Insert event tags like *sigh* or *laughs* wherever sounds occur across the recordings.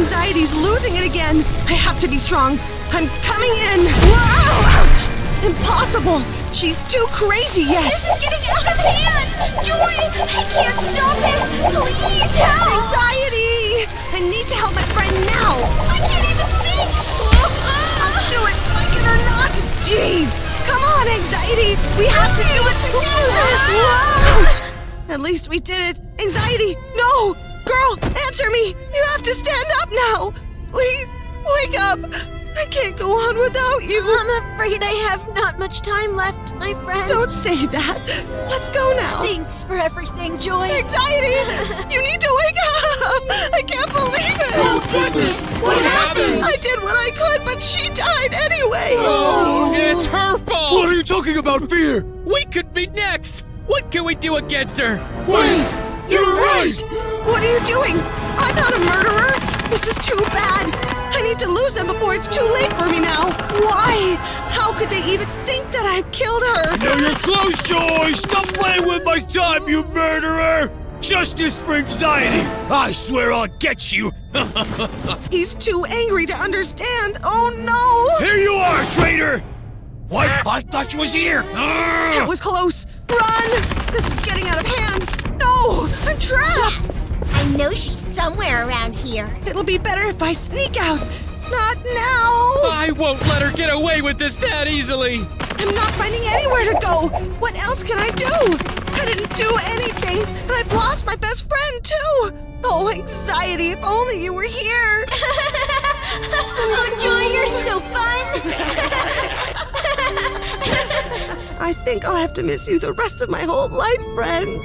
Anxiety's losing it again. I have to be strong. I'm coming in. Wow! Ouch! Impossible. She's too crazy yet. This is getting out of hand! Joy! I can't stop it! Please help! Anxiety! I need to help my friend now. I can't even think! I'll do it, like it or not. Jeez. Come on, Anxiety. We have to do it together. Whoa! At least we did it. Anxiety, no! Girl, answer me! You have to stand up now! Please, wake up! I can't go on without you! I'm afraid I have not much time left, my friend. Don't say that! Let's go now! Thanks for everything, Joy. Anxiety! *laughs* You need to wake up! I can't believe it! Oh, goodness! What happened? I did what I could, but she died anyway! Oh, oh It's her fault! What are you talking about, Fear? We could be next! What can we do against her? Wait! You're right! What are you doing? I'm not a murderer! This is too bad! I need to lose them before it's too late for me now! Why? How could they even think that I've killed her? Know you're close, Joy! Stop playing with my time, you murderer! Justice for anxiety! I swear I'll get you! *laughs* He's too angry to understand! Oh no! Here you are, traitor! What? I thought you was here! That was close! Run! This is somewhere around here. It'll be better if I sneak out! Not now! I won't let her get away with this that easily! I'm not finding anywhere to go! What else can I do? I didn't do anything, and I've lost my best friend, too! Oh, anxiety, if only you were here! *laughs* oh, Joy, you're so fun! *laughs* I think I'll have to miss you the rest of my whole life, friend.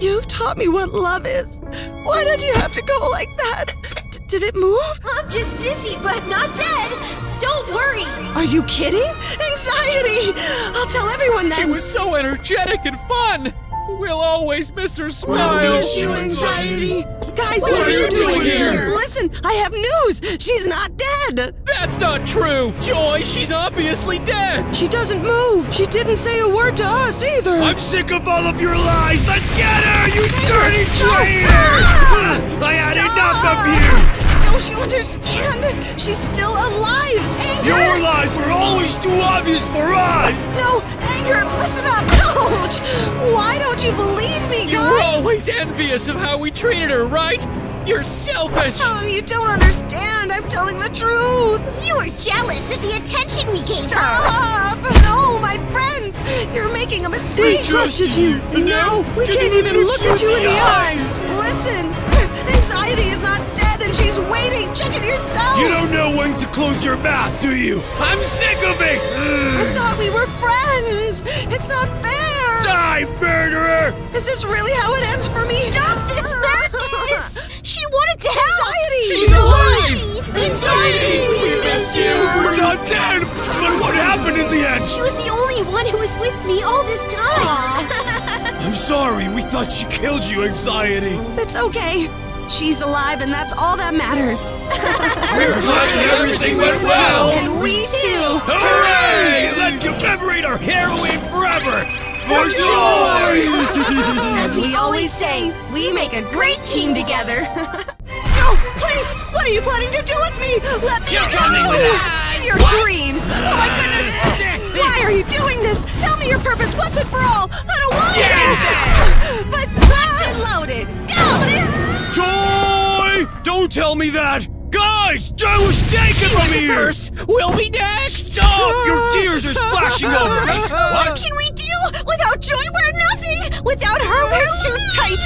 You've taught me what love is. Why did you have to go like that? D- did it move? I'm just dizzy, but not dead. Don't worry. Are you kidding? Anxiety! I'll tell everyone that. She then. was so energetic and fun! We'll always miss her smile! Will miss you, Anxiety. Guys, What are you doing here? Listen, I have news. She's not dead. That's not true! Joy, she's obviously dead! She doesn't move. She didn't say a word to us either. I'm sick of all of your lies! Let's get her, you dirty traitor! Don't you understand? She's still alive. Anger. Your lies were always too obvious for us! No, anger. Listen up. *laughs* Ouch. Why don't you believe me, guys? You were always envious of how we treated her, right? You're selfish! Oh, you don't understand. I'm telling the truth. You were jealous of the attention we gave her. Stop! No, my friends! You're making a mistake! We trusted you, and now we can't even look at you in the eyes! Listen! *laughs* Anxiety is not dead and she's waiting! Check it yourself! You don't know when to close your mouth, do you? I'm sick of it! I thought we were friends! It's not fair! Die, murderer! Is this really how it ends for me? Stop this madness! *laughs* She wanted to help. Anxiety! She's alive! Anxiety, we missed you. We're not dead! But what happened in the end? She was the only one who was with me all this time. *laughs* I'm sorry, we thought she killed you, anxiety. It's okay. She's alive and that's all that matters. *laughs* We're glad that everything went well! and we too! Hooray! Let's commemorate our heroine forever! For joy! *laughs* As we always say, we make a great team together. *laughs* no, please! What are you planning to do with me? Let me You're go! coming with! In your dreams! Oh my goodness! Why are you doing this? Tell me your purpose once and for all! I don't want Yeah! to! But locked and loaded! Loaded! Don't tell me that! Guys, Joy was taken from here! first! We'll be next! Stop! Your tears are splashing over! *laughs* What can we do? Without Joy, we're nothing. Without her, we're too tight!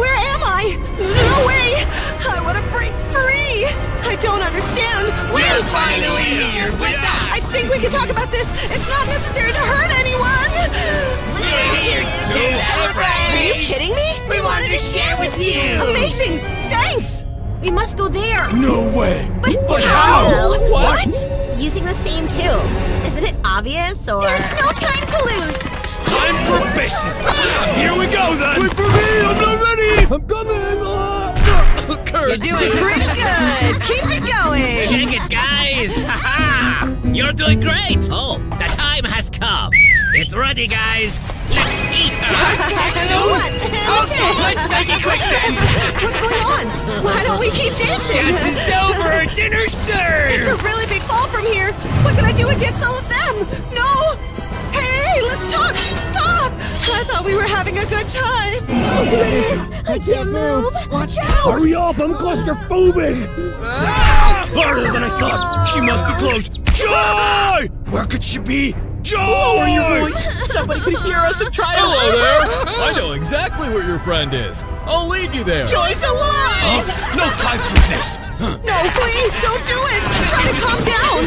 Where am I? No way! I want to break free! I don't understand! Wait! You're finally here with us. I think we can talk about this! It's not necessary to hurt anyone! We're here to celebrate. Are you kidding me? We wanted to share with you. Amazing! Thanks! We must go there. No way! But, But how? What? Using the same tube. Isn't it obvious or? There's no time to lose. Time for business! Here we go then! Wait for me! I'm not ready! I'm coming! Uh, *laughs* Kurt! You're doing pretty good! Keep it going! Shake it, guys! Ha ha! You're doing great! Oh, the time has come! It's ready, guys. Let's eat her. So what? Okay, let's make it quick then. What's going on? Why don't we keep dancing? Dance is over. Dinner served. It's a really big fall from here. What can I do against all of them? No! Hey, let's talk! Stop! I thought we were having a good time. Oh, goodness! I can't move! Watch out! Hurry up, I'm claustrophobic! Ah! Harder than I thought! She must be close! Joy! Where could she be? Joy! Lower your voice! Somebody could hear us and try to Hello there! I know exactly where your friend is. I'll lead you there. Joy's alive! Oh, no time for this! No, please, don't do it! Try to calm down!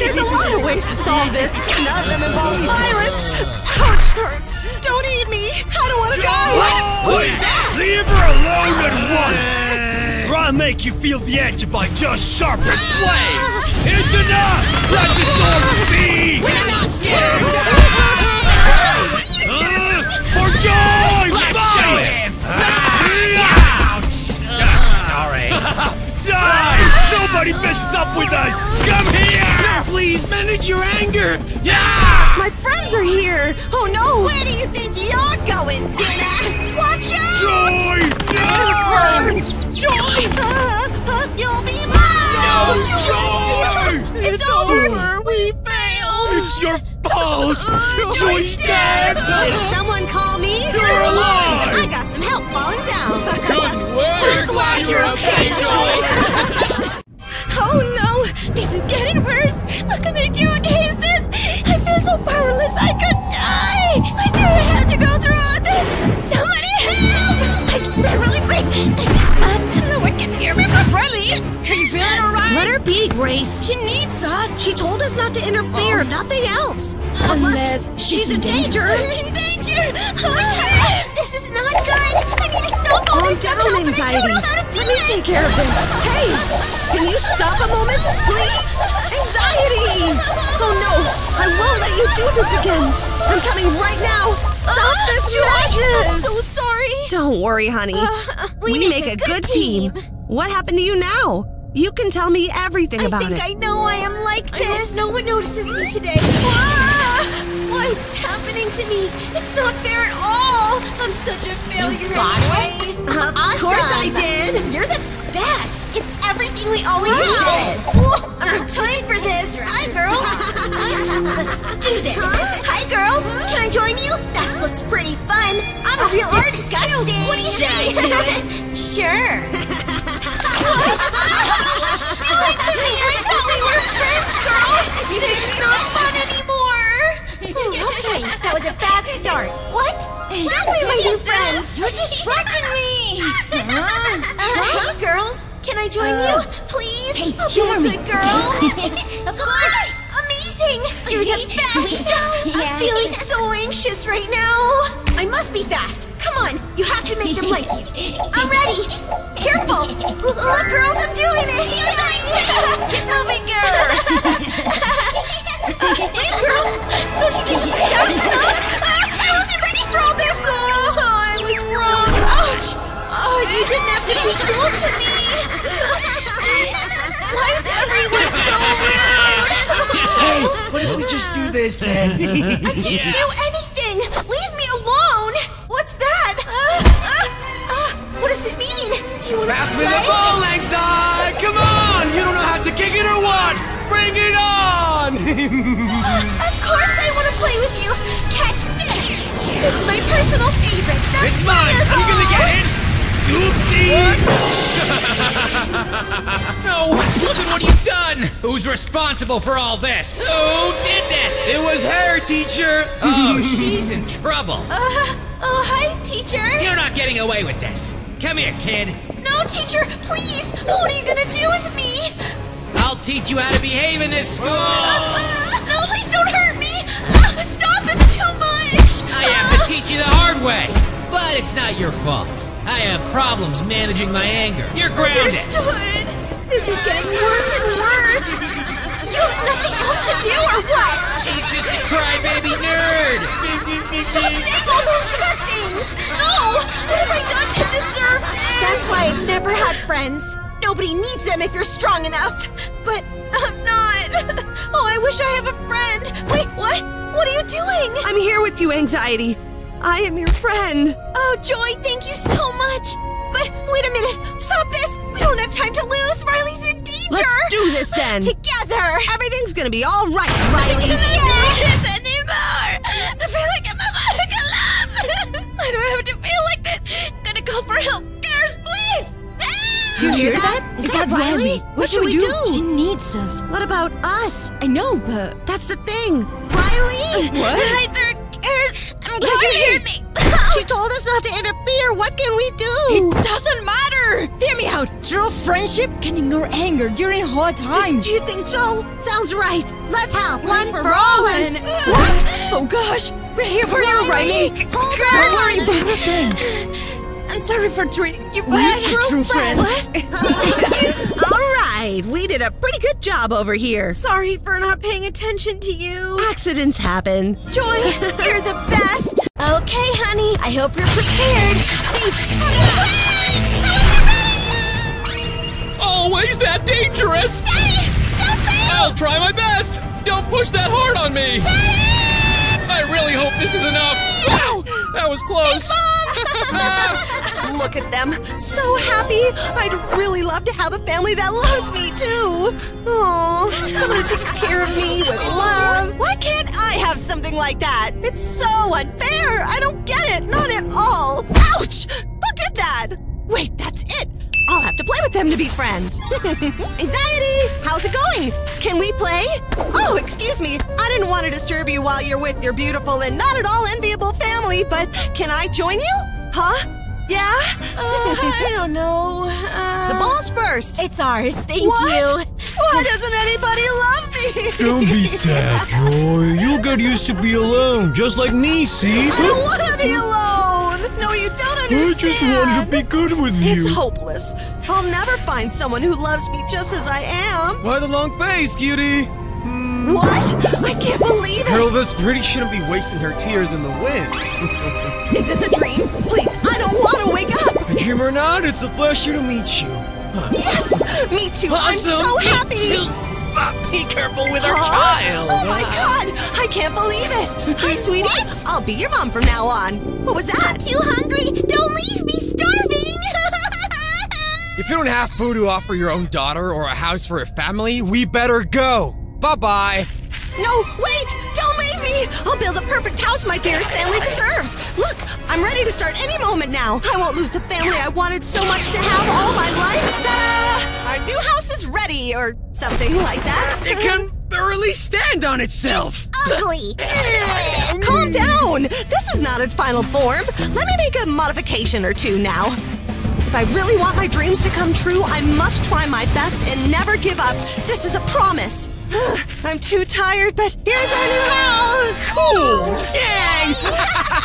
There's a lot of ways to solve this. None of them involves pirates. Ouch hurts. Don't eat me. I don't want to die. What? Wait, leave her alone at once! Or I'll make you feel the edge my just sharpened blades! It's enough! Let the sword speak! We're not scared. Uh, for joy! Nobody messes up with us! Come here! Please manage your anger. Yeah. My friends are here. Oh no! Where do you think you're going, Dinah? Watch out! Joy! No! Joy! Uh, uh, you'll be mine! No, Joy! It's, over! We failed! It's your fault! Joy's dead! Did someone call me? You're alive! I got some help falling down. Good work! glad you're okay, Joy. Grace. She needs us! She told us not to interfere, nothing else. Unless she's, in danger. I'm in danger! this is not good! I need to stop all Calm this down, and I anxiety. don't know how to do Let me take care of this. Hey, can you stop a moment, please? Anxiety! Oh no, I won't let you do this again. I'm coming right now. Stop this madness. I'm so sorry! Don't worry, honey. Uh, we, make, a, good team. What happened to you now? You can tell me everything I about think it. I think I know I am like this. no one notices me today. Ah! Why is this happening to me? It's not fair at all. I'm such a failure You got anyway. Uh, of course I did. You're the best. It's everything we always Right. said. You? Please? Hey, a good girl. of *laughs* if we just do this? *laughs* I didn't do anything! Leave me alone! What's that? Uh, uh, uh, what does it mean? Do you want to Pass play? me the ball, Langside! Come on! You don't know how to kick it or what? Bring it on! *laughs* Of course I want to play with you! Catch this! It's my personal favorite! The it's mine! Are you gonna get it? Oopsies! *laughs* No! Look at what you've done! Who's responsible for all this? Who did this? It was her, teacher! Oh, *laughs* she's in trouble. Uh, oh, hi, teacher! You're not getting away with this. Come here, kid. No, teacher, please! What are you gonna do with me? I'll teach you how to behave in this school. Uh, no, please don't hurt me! Uh, stop, it's too much! I have to teach you the hard way. But it's not your fault. I have problems managing my anger. You're grounded. Understood! This is getting worse and worse! You have nothing else to do or what? Nobody needs them if you're strong enough. But I'm not. *laughs* Oh, I wish I have a friend. Wait, what? What are you doing? I'm here with you, Anxiety. I am your friend. Oh, Joy, thank you so much. But wait a minute. Stop this. We don't have time to lose. Riley's in danger. Let's do this then. Together. Everything's gonna be all right, Riley. Should we do? She needs us. What about us? I know, but That's the thing. Riley? *laughs* What? *laughs* Hi there, Cares. I'm glad you heard me. *laughs* She told us not to interfere. What can we do? it doesn't matter. Hear me out. True friendship can ignore anger during hard times. Do you think so? Sounds right. Let's help. One for for all and... What? Oh gosh, we're here for you, Riley. Hold Don't worry on. about a thing. I'm sorry for treating you bad. true friends. *laughs* all right. We did a pretty good job over here. Sorry for not paying attention to you. Accidents happen. Joy, you're the best. Okay, honey. I hope you're prepared. Always that dangerous! I'll try my best! Don't push that hard on me! I really hope this is enough! That was close! *laughs* Look at them. So happy. I'd really love to have a family that loves me too. Oh, someone who takes care of me with love. Why can't I have something like that? It's so unfair. I don't get it. Not at all. Ouch! Who did that? Wait, that's it. I'll have to play with them to be friends. *laughs* Anxiety, how's it going? Can we play? Oh, excuse me. I didn't want to disturb you while you're with your beautiful and not at all enviable family, but can I join you? Huh? Yeah? Uh, I don't know. Uh, the ball's first. It's ours. Thank What? you. Why doesn't anybody love me? Don't be sad, Joy. You'll get used to be alone, just like me, see? I don't want to be alone. No, you don't understand. I understand. just wanted to be good with you. It's hopeless. I'll never find someone who loves me just as I am. Why the long face, cutie? Hmm. What? I can't believe it. Girl, this pretty shouldn't be wasting her tears in the wind. *laughs* Is this a dream? Please, I don't want to wake up. A dream or not, it's a pleasure to meet you. Yes, me too. I'm so Awesome. Me happy. Too. Ah, be careful with our Huh? child. Oh my god! I can't believe it! Hi, sweetie! I'll be your mom from now on. What was that? Too hungry. Don't leave me starving. *laughs* If you don't have food to offer your own daughter or a house for a family, we better go. Bye bye. No, wait! Don't leave me! I'll build a perfect house my dearest family deserves! Look, I'm ready to start any moment now! I won't lose the family I wanted so much to have all my life! Ta-da! Our new house is ready, or something like that. It can barely stand on itself. It's Ugly. Calm down! This is not its final form. Let me make a modification or two now. If I really want my dreams to come true, I must try my best and never give up. This is a promise. *sighs* I'm too tired, but here's our new house! Cool! Yay!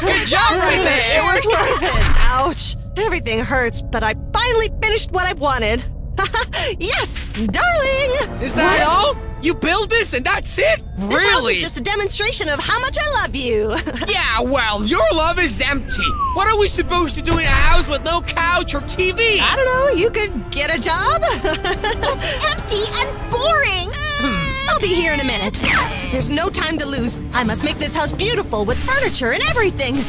*laughs* Good job right there. *laughs* It was worth it. Ouch. Everything hurts, but I finally finished what I've wanted. Yes, darling! Is that all? You build this and that's it? This house is just a demonstration of how much I love you. *laughs* Yeah, well, your love is empty. What are we supposed to do in a house with no couch or TV? I don't know, you could get a job? *laughs* Empty and boring. Hmm, I'll be here in a minute. There's no time to lose. I must make this house beautiful with furniture and everything. *laughs*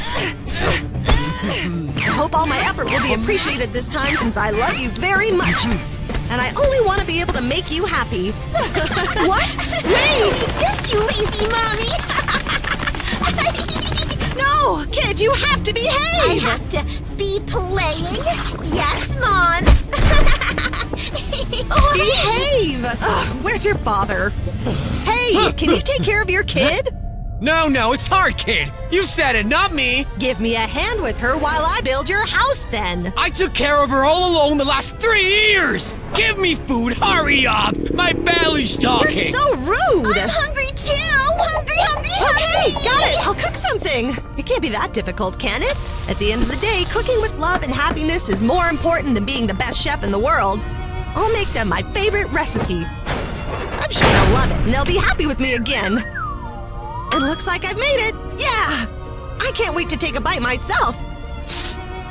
I hope all my effort will be appreciated this time since I love you very much. And I only want to be able to make you happy. *laughs* what? Wait! Yes, you lazy mommy. *laughs* No! Kid, you have to behave! I have to be playing. Yes, mom. *laughs* Behave! Ugh, where's your father? Hey, can you take care of your kid? No, no, it's hard, kid. You said it, not me. Give me a hand with her while I build your house then. I took care of her all alone the last three years. Give me food, hurry up. My belly's talking. You're so rude! I'm hungry too. Hungry, hungry, hungry. Okay, hungry. got it. I'll cook something. It can't be that difficult, can it? At the end of the day, cooking with love and happiness is more important than being the best chef in the world. I'll make them my favorite recipe. I'm sure they'll love it and they'll be happy with me again. It looks like I've made it. Yeah. I can't wait to take a bite myself.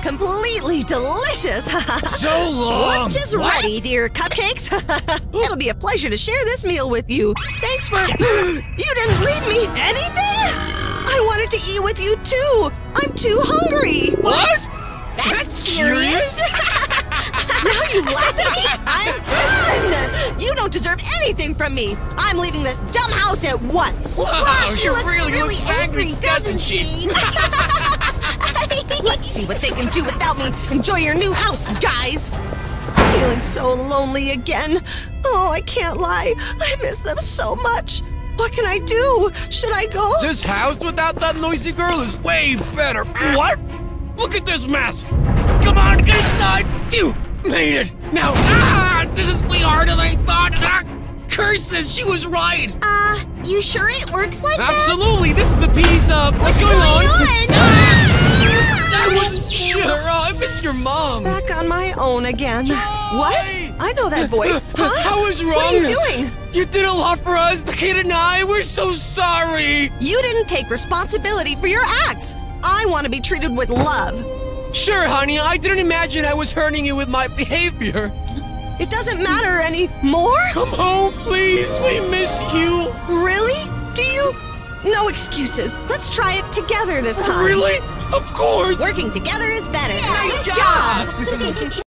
completely delicious. *laughs* So long. Lunch is ready, dear cupcakes. *laughs* It'll be a pleasure to share this meal with you. Thanks for. *gasps* you didn't leave me anything? I wanted to eat with you too. I'm too hungry. What? That's curious. *laughs* now you laugh at me? I'm done. You don't deserve anything from me. I'm leaving this dumb house at once. Wow, she she looks really, really looks angry, doesn't she? *laughs* Let's see what they can do without me. Enjoy your new house, guys. I'm feeling so lonely again. Oh, I can't lie. I miss them so much. What can I do? Should I go? This house without that noisy girl is way better. What? Look at this mess. Come on, get inside. Phew, made it. Now, ah, this is way harder than I thought. Ah, curses, she was right. Uh, you sure it works like that? Absolutely, this is a piece of What's going, going on? I wasn't sure. Oh, I miss your mom. Back on my own again. What? I know that voice. *laughs* Huh? I was wrong. What are you doing? You did a lot for us, the kid and I. We're so sorry. You didn't take responsibility for your acts. I want to be treated with love. Sure, honey, I didn't imagine I was hurting you with my behavior. It doesn't matter anymore? Come home, please. We miss you. Really? Do you? No excuses. Let's try it together this time. Really? Of course. Working together is better. nice job. *laughs*